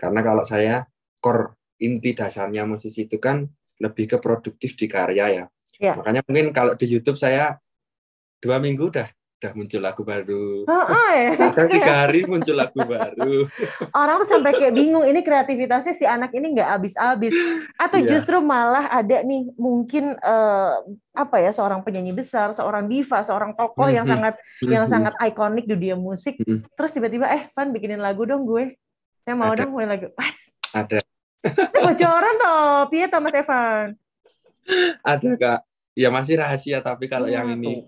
Karena kalau saya core inti dasarnya musisi itu kan lebih ke produktif di karya ya. Ya. Makanya mungkin kalau di YouTube saya dua minggu udah udah muncul lagu baru. Oh, oh, ya. Kadang tiga hari muncul lagu baru. Orang tuh sampai kayak bingung ini kreativitasnya si anak ini nggak habis-habis atau Iya. justru malah ada nih mungkin eh, apa ya seorang penyanyi besar, seorang diva, seorang tokoh yang Mhm. sangat yang Mhm. sangat ikonik di dunia musik. Mhm. Terus tiba-tiba eh Van bikinin lagu dong gue. Saya mau Ada. dong gue lagu. Pas. ada bocoran toh. Piye toh Mas Evan? ada kak. Ya masih rahasia tapi kalau yang Iya, ini.